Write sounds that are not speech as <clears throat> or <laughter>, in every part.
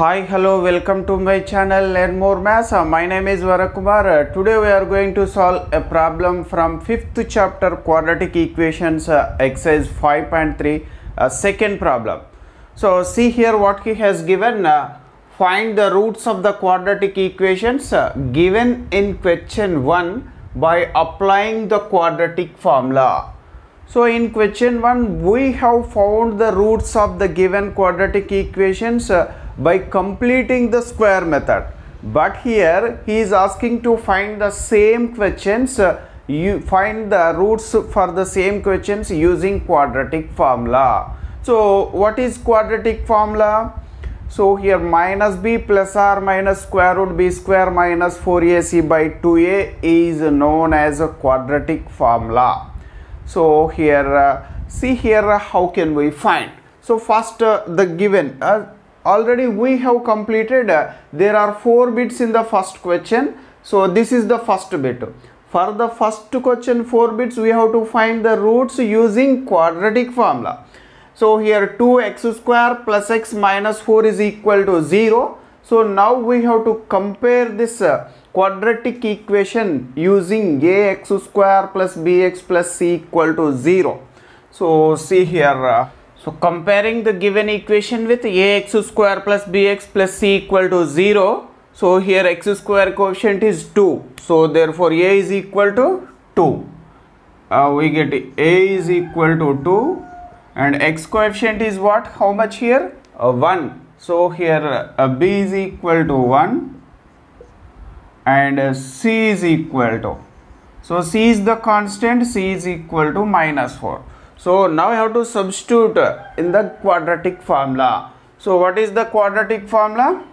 Hi, hello, welcome to my channel Learn More Maths. Uh, my name is Varakumar. Uh, today we are going to solve a problem from 5th chapter quadratic equations uh, exercise 5.3 uh, second problem. So see here what he has given. Uh, find the roots of the quadratic equations uh, given in question 1 by applying the quadratic formula. So in question 1 we have found the roots of the given quadratic equations by completing the square method. But here he is asking to find the same questions uh, you find the roots for the same questions using quadratic formula. So what is quadratic formula? So here minus b plus r minus square root b square minus 4ac by 2a is known as a quadratic formula so here uh, see here uh, how can we find so first uh, the given uh, already we have completed uh, there are four bits in the first question. So this is the first bit. For the first question four bits we have to find the roots using quadratic formula. So here 2x square plus x minus 4 is equal to 0 so now we have to compare this uh, quadratic equation using ax square plus bx plus c equal to 0. So see here, uh, so comparing the given equation with ax square plus bx plus c equal to 0. So here x square coefficient is 2. So therefore a is equal to 2. Uh, we get a is equal to 2 and x coefficient is what? How much here? Uh, 1. So here uh, b is equal to 1 and uh, c is equal to so c is the constant c is equal to minus 4 so now I have to substitute in the quadratic formula. So what is the quadratic formula?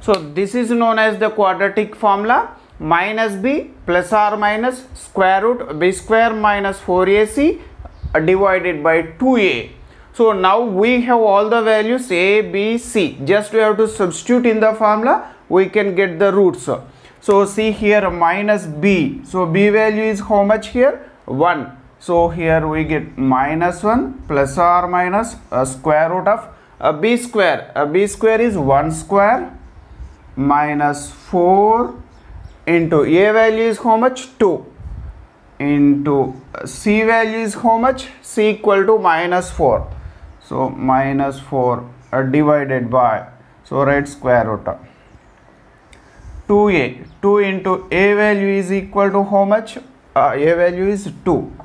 So this is known as the quadratic formula. Minus b plus or minus square root b square minus 4ac uh, divided by 2a so now we have all the values a b c. Just we have to substitute in the formula. We can get the roots. So see here minus b. So b value is how much here 1 so here we get minus 1 plus or minus a square root of a b square. A b square is 1 square minus 4 into a value is how much? 2 into c value is how much? c equal to minus 4 so minus 4 uh, divided by so write square root of 2a 2 into a value is equal to how much uh, a value is 2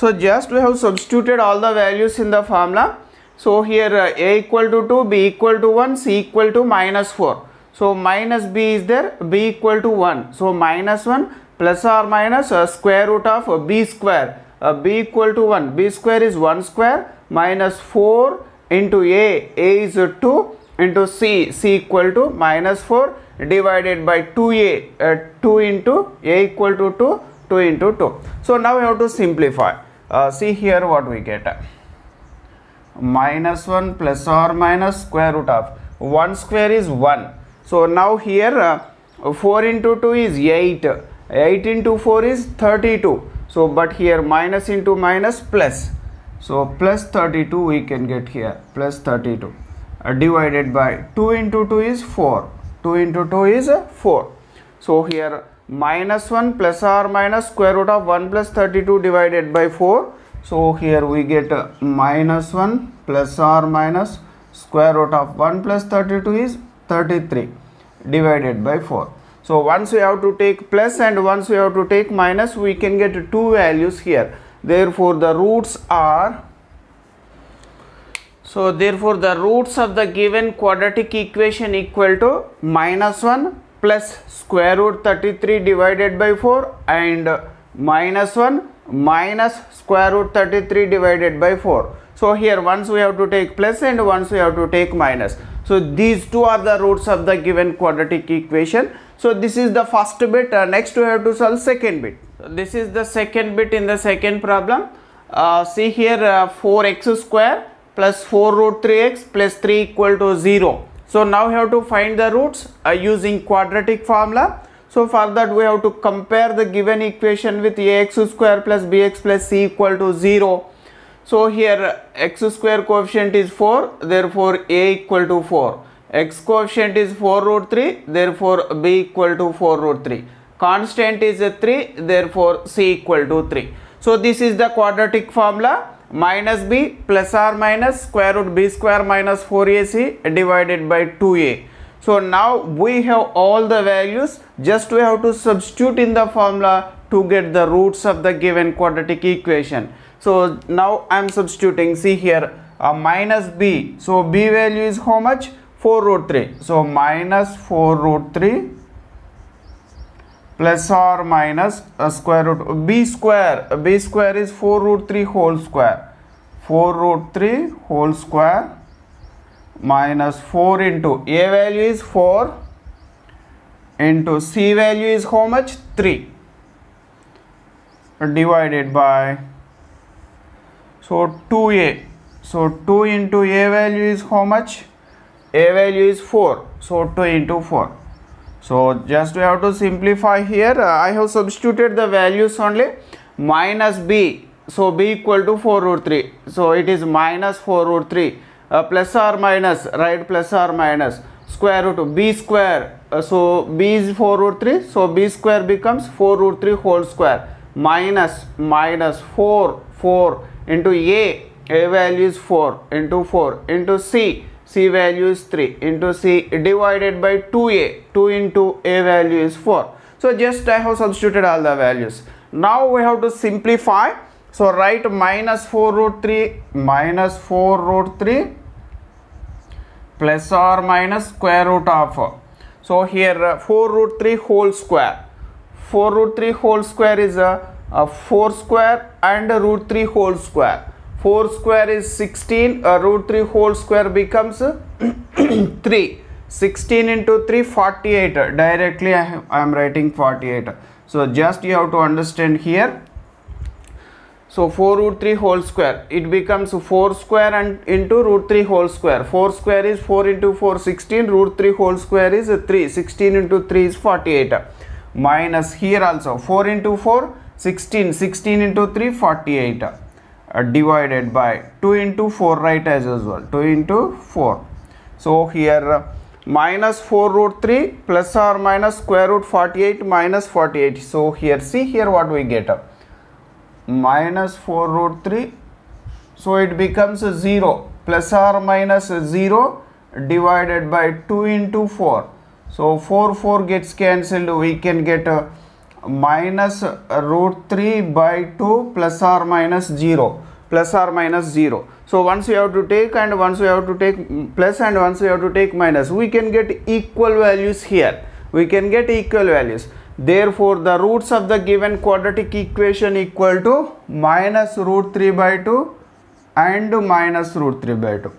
so just we have substituted all the values in the formula. So here uh, a equal to 2 b equal to 1 c equal to minus 4 so minus b is there b equal to 1 so minus 1 plus or minus uh, square root of uh, b square. Uh, b equal to 1 b square is 1 square minus 4 into a. A is 2 into c. C equal to minus 4 divided by 2a uh, 2 into a equal to 2 2 into 2 so now we have to simplify. Uh, see here what we get. Minus 1 plus or minus square root of 1 square is 1 so now here uh, 4 into 2 is 8 8 into 4 is 32 so but here minus into minus plus. So plus 32 we can get here. Plus 32 uh, divided by 2 into 2 is 4 2 into 2 is uh, 4 so here minus 1 plus or minus square root of 1 plus 32 divided by 4 so here we get uh, minus 1 plus or minus square root of 1 plus 32 is 33 divided by 4 so once we have to take plus and once we have to take minus we can get two values here. Therefore the roots are so therefore the roots of the given quadratic equation equal to minus 1 plus square root 33 divided by 4 and minus 1 minus square root 33 divided by 4. So here once we have to take plus and once we have to take minus. So these two are the roots of the given quadratic equation. So this is the first bit. Uh, next we have to solve second bit. So this is the second bit in the second problem. Uh, see here uh, 4x square plus 4 root 3x plus 3 equal to 0. So now we have to find the roots uh, using quadratic formula. So for that we have to compare the given equation with ax square plus bx plus c equal to 0. so here x square coefficient is 4 therefore a equal to 4 x coefficient is 4 root 3 therefore b equal to 4 root 3 constant is 3 therefore c equal to 3 so this is the quadratic formula minus b plus or minus square root b square minus 4ac divided by 2a so now we have all the values. Just we have to substitute in the formula to get the roots of the given quadratic equation. So now I am substituting see here a minus b. So b value is how much? 4 root 3 so minus 4 root 3 plus or minus a square root. B square. B square is 4 root 3 whole square. 4 root 3 whole square minus 4 into a value is 4 into c value is how much? 3 divided by so 2a so 2 into a value is how much? A value is 4 so 2 into 4 so just we have to simplify here. Uh, i have substituted the values only. Minus b. So b equal to 4 root 3 so it is minus 4 root 3 uh, plus or minus right? Plus or minus. Square root of b square. Uh, so b is 4 root 3 so b square becomes 4 root 3 whole square. Minus minus 4 4 into a. A value is 4 into 4 into c c value is 3 into c divided by 2a 2 into a value is 4 so just i have substituted all the values. Now we have to simplify. So write minus 4 root 3 minus 4 root 3 plus or minus square root of so here uh, 4 root 3 whole square. 4 root 3 whole square is a, a 4 square and root 3 whole square 4 square is 16 uh, root 3 whole square becomes <clears throat> 3 16 into 3 48 directly I, I am writing 48 so just you have to understand here so 4 root 3 whole square, it becomes 4 square and into root 3 whole square. 4 square is 4 into 4, 16. Root 3 whole square is 3. 16 into 3 is 48. Minus here also 4 into 4, 16. 16 into 3, 48. Uh, divided by 2 into 4 right as usual. 2 into 4. So here uh, minus 4 root 3 plus or minus square root 48 minus 48. So here see here what we get up minus 4 root 3 so it becomes 0 plus or minus 0 divided by 2 into 4 so 4 4 gets cancelled we can get a minus root 3 by 2 plus or minus 0 plus or minus 0 so once we have to take and once we have to take plus and once we have to take minus we can get equal values here. We can get equal values. Therefore, the roots of the given quadratic equation equal to minus root 3 by 2 and minus root 3 by 2.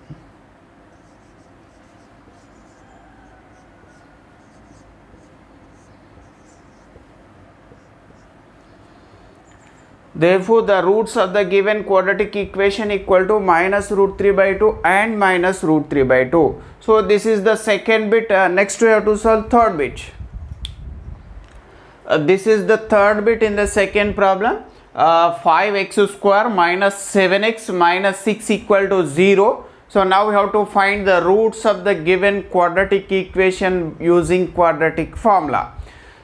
Therefore, the roots of the given quadratic equation equal to minus root 3 by 2 and minus root 3 by 2. So, this is the second bit. Uh, next we have to solve third bit. Uh, this is the third bit in the second problem uh, 5x square minus 7x minus 6 equal to 0 so now we have to find the roots of the given quadratic equation using quadratic formula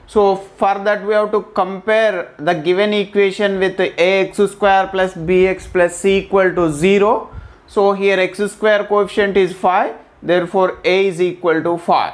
so for that we have to compare the given equation with ax square plus bx plus c equal to 0 so here x square coefficient is 5 therefore a is equal to 5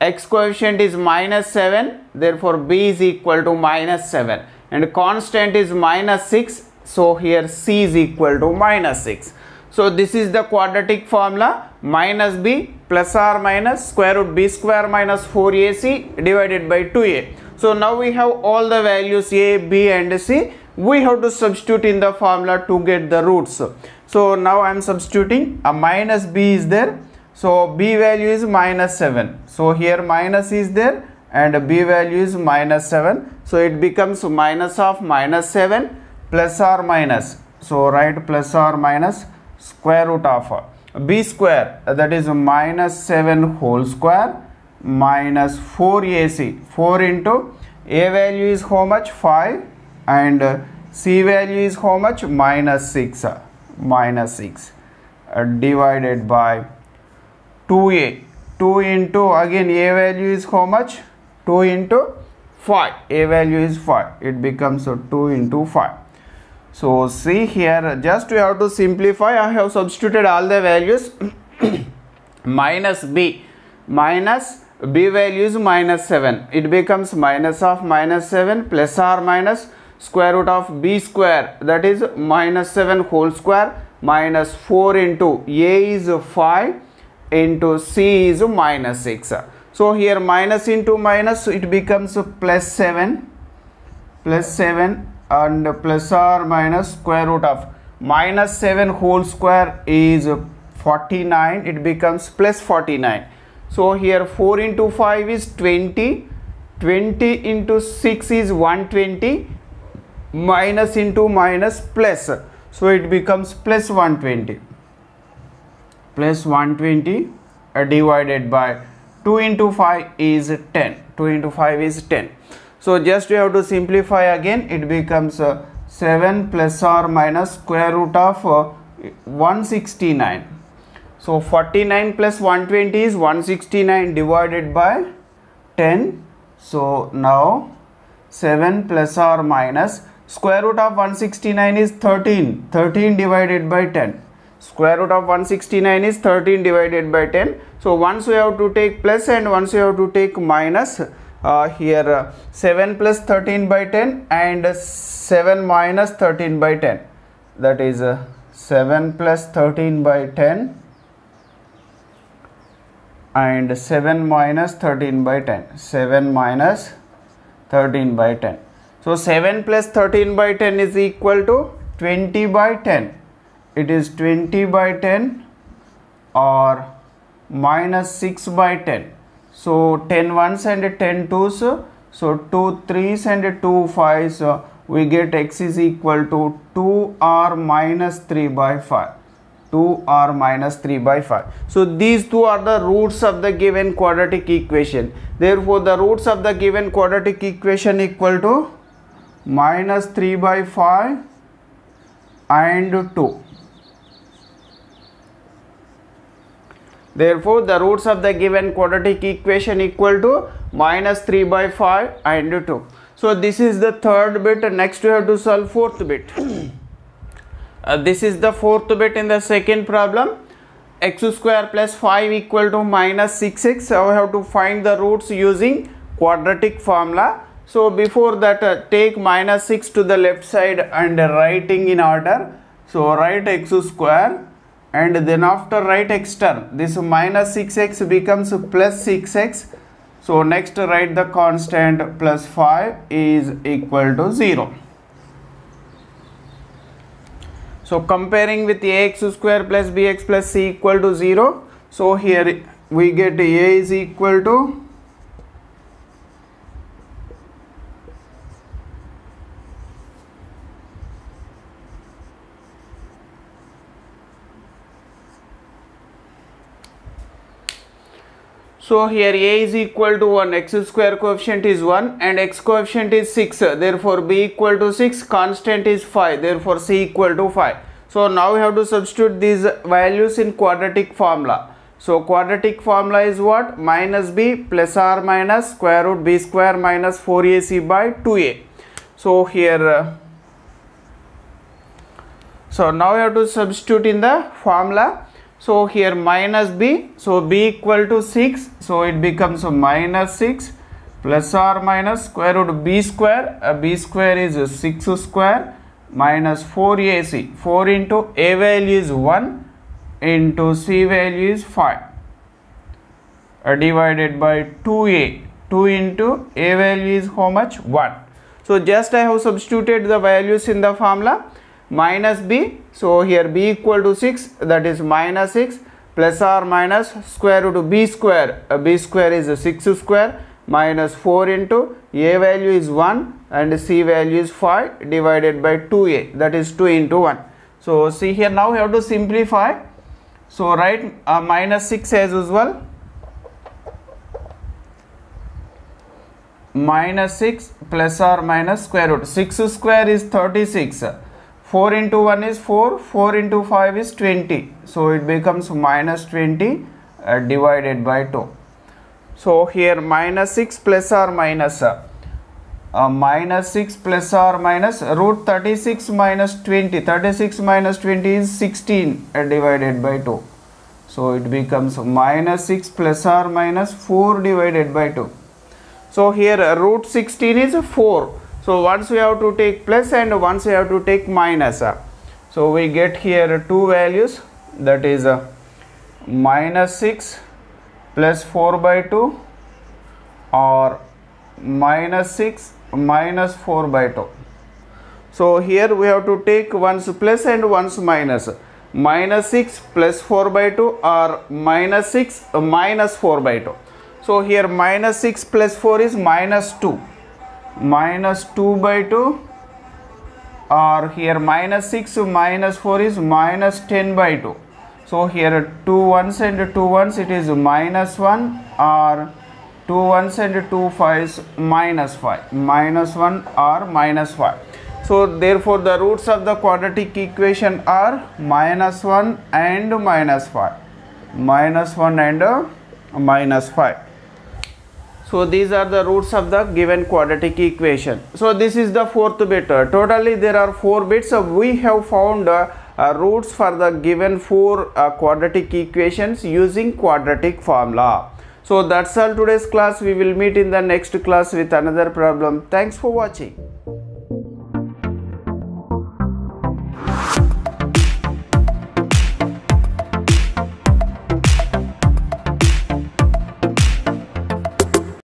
x coefficient is minus 7 therefore b is equal to minus 7 and constant is minus 6 so here c is equal to minus 6 so this is the quadratic formula minus b plus or minus square root b square minus 4ac divided by 2a so now we have all the values a b and c we have to substitute in the formula to get the roots so now i am substituting a minus b is there so b value is minus 7. So here minus is there and b value is minus 7. So it becomes minus of minus 7 plus or minus. So write plus or minus square root of b square that is minus 7 whole square minus 4ac 4 into a value is how much? 5 and c value is how much? Minus 6 minus 6 uh, divided by 2a 2 into again a value is how much? 2 into 5 a value is 5 it becomes uh, 2 into 5 so see here just we have to simplify. I have substituted all the values. <coughs> Minus b. Minus b value is minus 7 it becomes minus of minus 7 plus or minus square root of b square. That is minus 7 whole square minus 4 into a is 5 into c is minus 6 so here minus into minus it becomes plus 7 plus 7 and plus or minus square root of minus 7 whole square is 49 it becomes plus 49 so here 4 into 5 is 20 20 into 6 is 120 minus into minus plus. So it becomes plus 120 plus 120 uh, divided by 2 into 5 is 10 2 into 5 is 10 so just you have to simplify again. It becomes uh, 7 plus or minus square root of uh, 169 so 49 plus 120 is 169 divided by 10 so now 7 plus or minus square root of 169 is 13 13 divided by 10 square root of 169 is 13 divided by 10 so once we have to take plus and once we have to take minus uh, here uh, 7 plus 13 by 10 and 7 minus 13 by 10 that is uh, 7 plus 13 by 10 and 7 minus 13 by 10 7 minus 13 by 10 so 7 plus 13 by 10 is equal to 20 by 10 it is 20 by 10 or minus 6 by 10 so 10 ones and 10 twos. So 2 threes and 2 fives. We get x is equal to 2 r minus 3 by 5 2 r minus 3 by 5 so these two are the roots of the given quadratic equation. Therefore the roots of the given quadratic equation equal to minus 3 by 5 and 2 Therefore, the roots of the given quadratic equation equal to minus 3 by 5 and 2. So, this is the third bit. Next, we have to solve fourth bit. <clears throat> uh, this is the fourth bit in the second problem. x square plus 5 equal to minus 6x. So, we have to find the roots using quadratic formula. So, before that, uh, take minus 6 to the left side and writing in order. So, write x square and then after write x term this minus 6x becomes plus 6x so next write the constant plus 5 is equal to 0 so comparing with ax square plus bx plus c equal to 0 so here we get a is equal to So here a is equal to 1, x square coefficient is 1 and x coefficient is 6. Therefore b equal to 6, constant is 5. Therefore c equal to 5. So now we have to substitute these values in quadratic formula. So quadratic formula is what? Minus b plus r minus square root b square minus 4ac by 2a. So here, uh, so now we have to substitute in the formula so here minus b. So b equal to 6 so it becomes minus 6 plus or minus square root b square. Uh, b square is 6 square minus 4ac 4 into a value is 1 into c value is 5 uh, divided by 2a 2 into a value is how much? 1 so just i have substituted the values in the formula minus b. So here b equal to 6 that is minus 6 plus or minus square root of b square. Uh, b square is 6 square minus 4 into a value is 1 and c value is 5 divided by 2a that is 2 into 1 so see here now we have to simplify. So write uh, minus 6 as usual. Minus 6 plus or minus square root. 6 square is 36 4 into 1 is 4 4 into 5 is 20 so it becomes minus 20 uh, divided by 2 so here minus 6 plus or minus uh, uh, minus 6 plus or minus root 36 minus 20 36 minus 20 is 16 uh, divided by 2 so it becomes minus 6 plus or minus 4 divided by 2 so here root 16 is 4 so once we have to take plus and once we have to take minus uh, so we get here two values that is uh, minus 6 plus 4 by 2 or minus 6 minus 4 by 2 so here we have to take one's plus and one's minus. Minus 6 plus 4 by 2 or minus 6 minus 4 by 2 so here minus 6 plus 4 is minus 2 minus 2 by 2 or here minus 6 minus 4 is minus 10 by 2 so here 2 ones and 2 ones it is minus 1 or 2 ones and 2 fives minus 5 minus 1 or minus 5 so therefore the roots of the quadratic equation are minus 1 and minus 5 minus 1 and minus 5 so these are the roots of the given quadratic equation. So this is the fourth bit totally there are four bits. So we have found uh, uh, roots for the given four uh, quadratic equations using quadratic formula. So that's all today's class. We will meet in the next class with another problem. Thanks for watching